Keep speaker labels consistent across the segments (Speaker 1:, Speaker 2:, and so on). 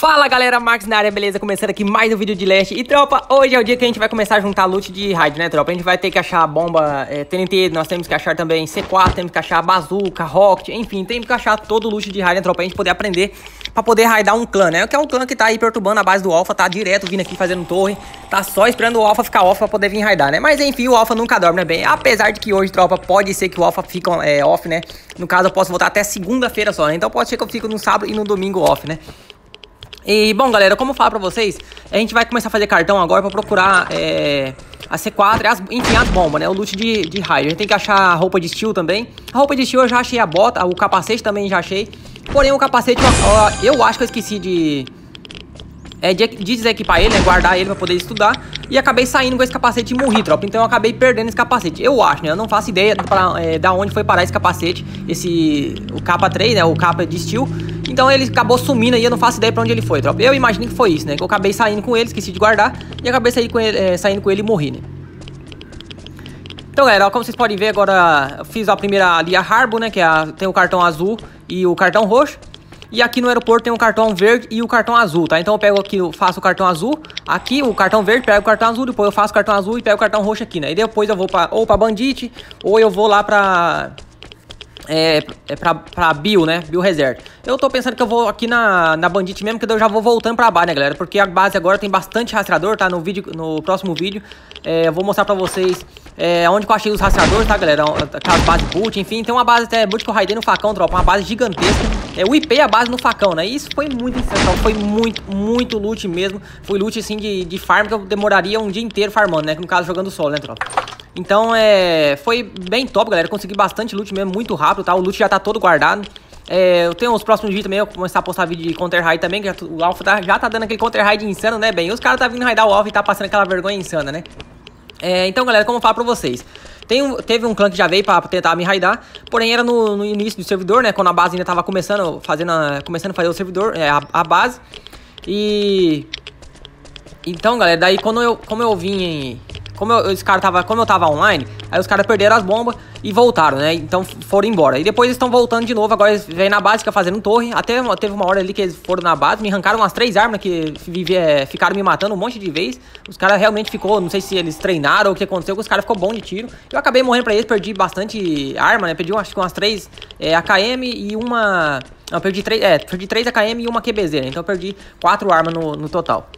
Speaker 1: Fala galera, Max na área, beleza? Começando aqui mais um vídeo de Leste E tropa, hoje é o dia que a gente vai começar a juntar loot de raid, né tropa? A gente vai ter que achar bomba é, TNT, nós temos que achar também C4, temos que achar bazuca, rocket, enfim, temos que achar todo o loot de raid, né tropa? A gente poder aprender pra poder raidar um clã, né? Que é um clã que tá aí perturbando a base do Alpha, tá direto vindo aqui fazendo torre Tá só esperando o Alpha ficar off pra poder vir raidar, né? Mas enfim, o Alpha nunca dorme, né bem? Apesar de que hoje, tropa, pode ser que o Alpha fique é, off, né? No caso, eu posso voltar até segunda-feira só, né? Então pode ser que eu fique no sábado e no domingo off, né? E, bom, galera, como eu falo pra vocês, a gente vai começar a fazer cartão agora pra procurar é, a C4, as, enfim, as bombas, né? O loot de, de raid. A gente tem que achar a roupa de steel também. A roupa de steel eu já achei a bota, o capacete também já achei. Porém, o capacete, eu, eu acho que eu esqueci de... É, de, de desequipar ele, né? Guardar ele pra poder estudar. E acabei saindo com esse capacete e morri, tropa. Então eu acabei perdendo esse capacete. Eu acho, né? Eu não faço ideia pra, é, da onde foi parar esse capacete. Esse... O capa 3, né? O capa de steel. Então ele acabou sumindo aí, eu não faço ideia pra onde ele foi, tropa. Eu imaginei que foi isso, né? Que eu acabei saindo com ele, esqueci de guardar. E acabei saindo com ele, é, saindo com ele e morri, né? Então, galera, ó, como vocês podem ver, agora eu fiz a primeira ali, a Harbo, né? Que é a, tem o cartão azul e o cartão roxo. E aqui no aeroporto tem o cartão verde e o cartão azul, tá? Então eu pego aqui, eu faço o cartão azul, aqui o cartão verde, pego o cartão azul, depois eu faço o cartão azul e pego o cartão roxo aqui, né? E depois eu vou pra, ou pra Bandit, ou eu vou lá pra é, é pra, pra né? Bill Reserve. Eu tô pensando que eu vou aqui na, na Bandit mesmo, que eu já vou voltando pra base, né, galera? Porque a base agora tem bastante rastreador, tá? No, vídeo, no próximo vídeo é, eu vou mostrar pra vocês é, onde eu achei os rastreadores, tá, galera? Aquelas bases boot, enfim. Tem uma base até boot que eu raidei no facão, tropa. Uma base gigantesca. É, o IP é a base no facão, né? E isso foi muito insano, Foi muito, muito loot mesmo. Foi loot, assim, de, de farm que eu demoraria um dia inteiro farmando, né? No caso, jogando solo, né, tropa? Então, é, foi bem top, galera. Consegui bastante loot mesmo, muito rápido, tá? O loot já tá todo guardado. É, eu tenho os próximos vídeos também, eu vou começar a postar vídeo de counter raid também, que já, o Alpha tá, já tá dando aquele counter raid insano, né, bem? E os caras tá vindo raidar o Alpha e tá passando aquela vergonha insana, né? É, então, galera, como eu falo pra vocês, tem teve um clã que já veio pra tentar me raidar, porém era no, no, início do servidor, né? Quando a base ainda tava começando, fazendo a, começando a fazer o servidor, é, a, a base. E... Então, galera, daí quando eu, como eu vim como eu, os cara tava, como eu tava online, aí os caras perderam as bombas e voltaram, né? Então foram embora. E depois eles estão voltando de novo. Agora eles vêm na base, fica fazendo torre. Até teve uma hora ali que eles foram na base, me arrancaram umas três armas que vive, é, ficaram me matando um monte de vez. Os caras realmente ficou, não sei se eles treinaram ou o que aconteceu, que os caras ficou bom de tiro. Eu acabei morrendo pra eles, perdi bastante arma, né? Perdi acho que umas três é, AKM e uma. Não, perdi três. É, perdi três AKM e uma QBZ, né? Então eu perdi quatro armas no, no total.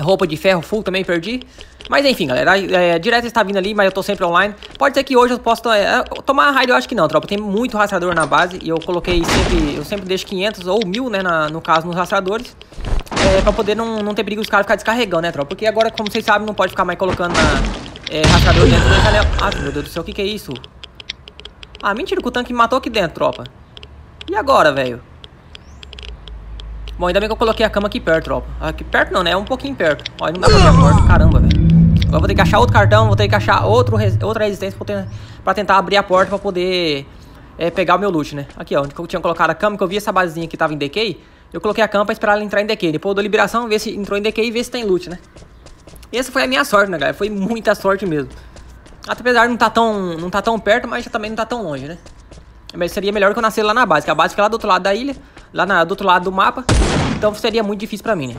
Speaker 1: Roupa de ferro full também perdi. Mas enfim, galera, é, direto está vindo ali, mas eu tô sempre online. Pode ser que hoje eu possa é, tomar raid, eu acho que não, tropa. Tem muito rastreador na base e eu coloquei sempre, eu sempre deixo 500 ou 1000, né, na, no caso, nos rastreadores. É, pra poder não, não ter perigo os caras ficar descarregando, né, tropa? Porque agora, como vocês sabem, não pode ficar mais colocando na, é, rastreador dentro do janela. Ah, meu Deus do céu, o que que é isso? Ah, mentira que o tanque me matou aqui dentro, tropa. E agora, velho? Bom, ainda bem que eu coloquei a cama aqui perto, tropa. Aqui perto não, né? É um pouquinho perto. Ó, não dá pra ver a porta. Caramba, velho. Agora vou ter que achar outro cartão, vou ter que achar outro, outra resistência pra, ter, pra tentar abrir a porta pra poder é, pegar o meu loot, né? Aqui, ó, onde eu tinha colocado a cama, que eu vi essa basezinha que tava em decay. Eu coloquei a cama pra esperar ela entrar em decay. Depois eu dou liberação, ver se entrou em decay e ver se tem loot, né? E essa foi a minha sorte, né, galera? Foi muita sorte mesmo. Apesar de não tá tão, não tá tão perto, mas também não tá tão longe, né? Mas seria melhor que eu nascer lá na base, que a base fica lá do outro lado da ilha, lá na, do outro lado do mapa. Então seria muito difícil pra mim, né?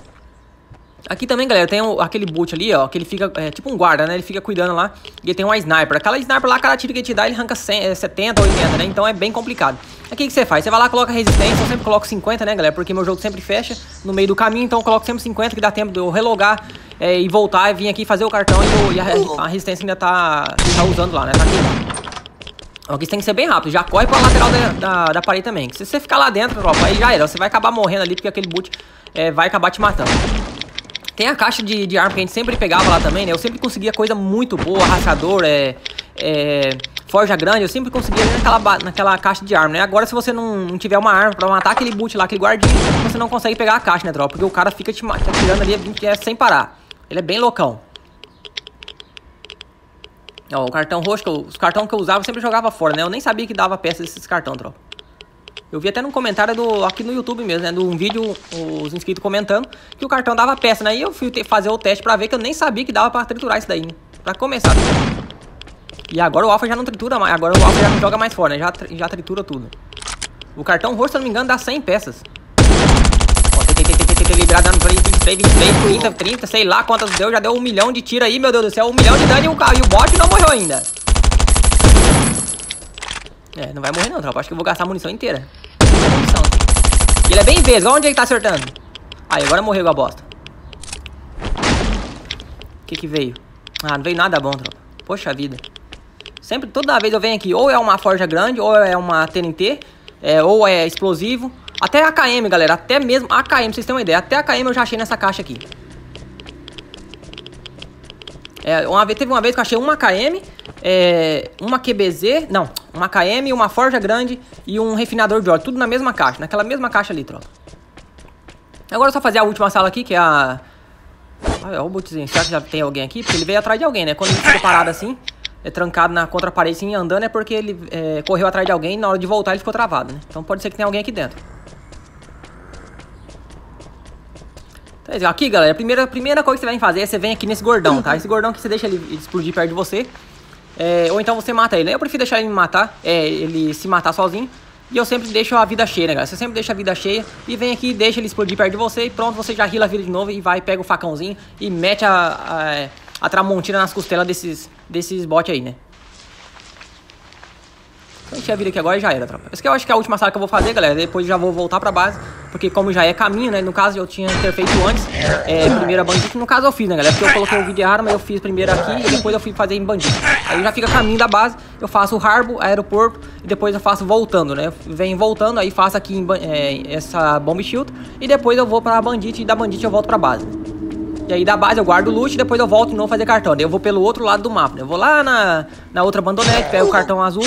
Speaker 1: Aqui também, galera, tem o, aquele boot ali, ó, que ele fica, é, tipo um guarda, né? Ele fica cuidando lá e tem uma sniper. Aquela sniper lá, cada tiro que ele te dá, ele arranca 100, 70, 80, né? Então é bem complicado. Aqui o que você faz? Você vai lá, coloca resistência, eu sempre coloco 50, né, galera? Porque meu jogo sempre fecha no meio do caminho, então eu coloco sempre 50, que dá tempo de eu relogar é, e voltar e vir aqui fazer o cartão e, e a, a, resistência ainda tá, tá usando lá, né? Tá aqui, Aqui tem que ser bem rápido, já corre pra lateral da, da, da parede também. Se você ficar lá dentro, tropa, aí já era. Você vai acabar morrendo ali, porque aquele boot é, vai acabar te matando. Tem a caixa de, de arma que a gente sempre pegava lá também, né? Eu sempre conseguia coisa muito boa, rastreador, é, é, forja grande, eu sempre conseguia naquela, naquela caixa de arma, né? Agora se você não, não tiver uma arma pra matar aquele boot lá, aquele guardinha, você não consegue pegar a caixa, né, tropa? Porque o cara fica te, te atirando ali é, sem parar. Ele é bem loucão. Ó, o cartão roxo, que eu, os cartões que eu usava eu sempre jogava fora, né? Eu nem sabia que dava peça desses cartão, tropa. Eu vi até num comentário do, aqui no YouTube mesmo, né? De um vídeo, os inscritos comentando que o cartão dava peça, né? E eu fui fazer o teste pra ver que eu nem sabia que dava pra triturar isso daí, né? Pra começar. E agora o Alpha já não tritura mais, agora o Alpha já não joga mais fora, né? Já, já tritura tudo. O cartão roxo, se eu não me engano, dá 100 peças. Ó, tem, tem, tem, 23, 23, 30, 30, sei lá quantas deu. Já deu um milhão de tiro aí, meu Deus do céu. Um milhão de dano e o, e o bot não morreu ainda. É, não vai morrer não, tropa. Acho que eu vou gastar a munição inteira. Munição. Ele é bem vezes. Onde ele tá acertando? Aí, agora morreu a bosta. O que que veio? Ah, não veio nada bom, tropa. Poxa vida. Sempre, toda vez eu venho aqui, ou é uma forja grande, ou é uma TNT, é, ou é explosivo. Até a KM, galera, até mesmo a KM, vocês têm uma ideia, até a KM eu já achei nessa caixa aqui. É, uma vez, teve uma vez que eu achei uma KM, é, uma QBZ, não, uma KM, uma forja grande e um refinador de óleo, tudo na mesma caixa, naquela mesma caixa ali, tropa. Agora é só fazer a última sala aqui, que é a... Olha o botzinho, será que já tem alguém aqui? Porque ele veio atrás de alguém, né? Quando ele ficou parado assim, é trancado na contra parede assim, andando, é porque ele é, correu atrás de alguém e na hora de voltar ele ficou travado, né? Então pode ser que tenha alguém aqui dentro. Aqui, galera, a primeira, a primeira coisa que você vai fazer é você vem aqui nesse gordão, tá? Esse gordão que você deixa ele explodir perto de você. É, ou então você mata ele. Eu prefiro deixar ele me matar, é, ele se matar sozinho. E eu sempre deixo a vida cheia, né, galera? Você sempre deixa a vida cheia e vem aqui, deixa ele explodir perto de você e pronto, você já rila a vida de novo e vai, pega o facãozinho e mete a, a, a tramontina nas costelas desses, desses bots aí, né? Enchi a vida aqui agora e já era, tropa. Essa que eu acho que é a última sala que eu vou fazer, galera. Depois já vou voltar pra base. Porque como já é caminho, né? No caso, eu tinha ter feito antes. É, primeira bandit. No caso, eu fiz, né, galera? Porque eu coloquei o vídeo errado, mas eu fiz primeiro aqui e depois eu fui fazer em bandit. Aí já fica caminho da base. Eu faço o Harbo, aeroporto. E depois eu faço voltando, né? Venho voltando, aí faço aqui em, é, essa bomb shield. E depois eu vou pra bandit. E da bandit eu volto pra base. E aí da base eu guardo o loot e depois eu volto de novo fazer cartão. Daí eu vou pelo outro lado do mapa. Né? Eu vou lá na, na outra bandonete, pego o cartão azul.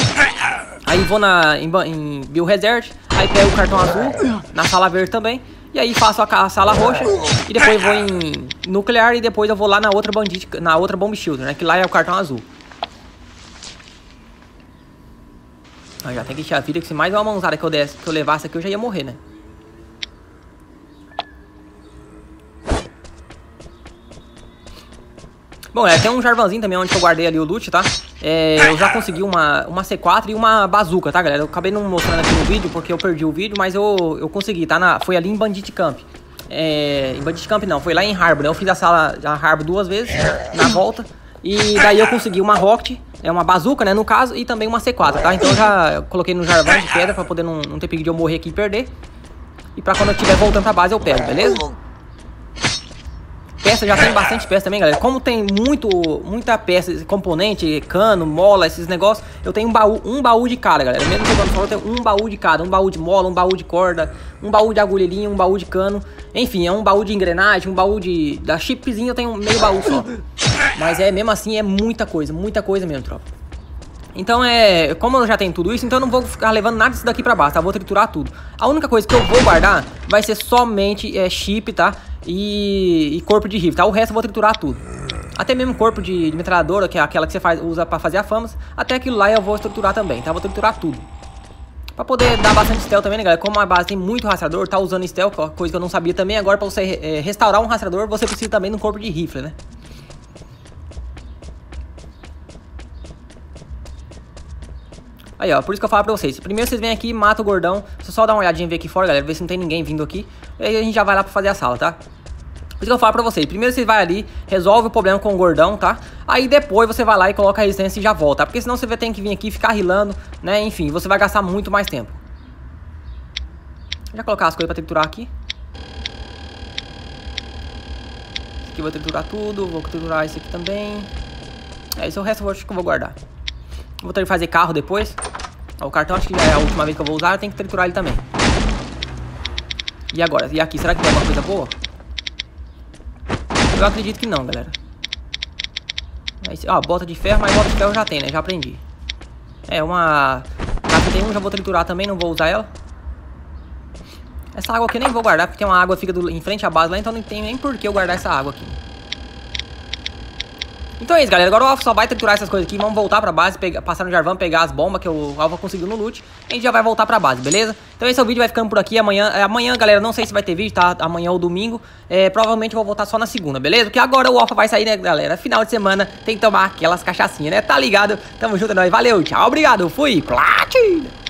Speaker 1: Aí vou na, em, em Bill Resert, aí pego o cartão azul, na sala verde também. E aí faço a, a sala roxa e depois vou em nuclear e depois eu vou lá na outra bandit, na outra bomb shield, né? Que lá é o cartão azul. Ah, já tem que encher a vida que se mais uma mãozada que eu desse, que eu levasse aqui eu já ia morrer, né? Bom, é, tem um jarvanzinho também onde eu guardei ali o loot, tá? É, eu já consegui uma, uma C4 e uma bazuca, tá, galera? Eu acabei não mostrando aqui no vídeo porque eu perdi o vídeo, mas eu, eu consegui, tá? Na, foi ali em Bandit Camp. É, em Bandit Camp não, foi lá em Harbor, né? Eu fiz a sala a Harbor duas vezes, na volta. E daí eu consegui uma Rocket, é uma bazuca, né, no caso, e também uma C4, tá? Então eu já coloquei no Jarvan de pedra pra poder não, não ter perigo de eu morrer aqui e perder. E pra quando eu estiver voltando pra base eu pego, beleza? Peça já tem bastante peça também, galera. Como tem muito, muita peça, componente, cano, mola, esses negócios, eu tenho um baú, um baú de cada, galera. Mesmo jogando solo, eu tenho um baú de cada. Um baú de mola, um baú de corda, um baú de agulha um baú de cano. Enfim, é um baú de engrenagem, um baú de... Da chipzinha eu tenho meio baú só. Mas é, mesmo assim, é muita coisa, muita coisa mesmo, tropa. Então é, como eu já tenho tudo isso, então eu não vou ficar levando nada disso daqui pra baixo, tá? Vou triturar tudo. A única coisa que eu vou guardar vai ser somente é, chip, tá? E, e corpo de rifle, tá? O resto eu vou triturar tudo. Até mesmo corpo de, de metralhadora, que é aquela que você faz, usa pra fazer a famas. Até aquilo lá eu vou estruturar também, tá? Vou triturar tudo. Pra poder dar bastante stealth também, né, galera? Como a base tem muito rastreador, tá usando stealth, coisa que eu não sabia também. Agora pra você é, restaurar um rastreador, você precisa também de um corpo de rifle, né? Aí, ó, por isso que eu falo pra vocês. Primeiro vocês vêm aqui, mata o gordão. Deixa eu só dar uma olhadinha ver aqui fora, galera. Ver se não tem ninguém vindo aqui. E aí a gente já vai lá pra fazer a sala, tá? Por isso que eu falo pra vocês. Primeiro vocês vai ali, resolve o problema com o gordão, tá? Aí depois você vai lá e coloca a resistência e já volta. Porque senão você vai ter que vir aqui ficar rilando, né? Enfim, você vai gastar muito mais tempo. Já colocar as coisas pra triturar aqui. Esse aqui vou triturar tudo. Vou triturar esse aqui também. É, esse é o resto eu acho que eu vou guardar. Vou ter que fazer carro depois. O cartão acho que já é a última vez que eu vou usar, eu tenho que triturar ele também. E agora? E aqui, será que tem alguma coisa boa? Eu acredito que não, galera. Ó, bota de ferro, mas bota de ferro já tem, né? Já aprendi. É, uma... Aqui tem um, já vou triturar também, não vou usar ela. Essa água aqui eu nem vou guardar, porque tem uma água fica do... em frente à base lá, então não tem nem por que eu guardar essa água aqui. Então é isso, galera. Agora o Alpha só vai triturar essas coisas aqui. Vamos voltar pra base, pegar, passar no Jarvan, pegar as bombas que o Alpha conseguiu no loot. A gente já vai voltar pra base, beleza? Então esse é o vídeo, vai ficando por aqui. Amanhã, é, amanhã galera, não sei se vai ter vídeo, tá? Amanhã ou domingo. É, provavelmente vou voltar só na segunda, beleza? Porque agora o Alpha vai sair, né, galera? Final de semana tem que tomar aquelas cachaçinhas, né? Tá ligado? Tamo junto, é nóis. Valeu, tchau, obrigado. Fui, platina!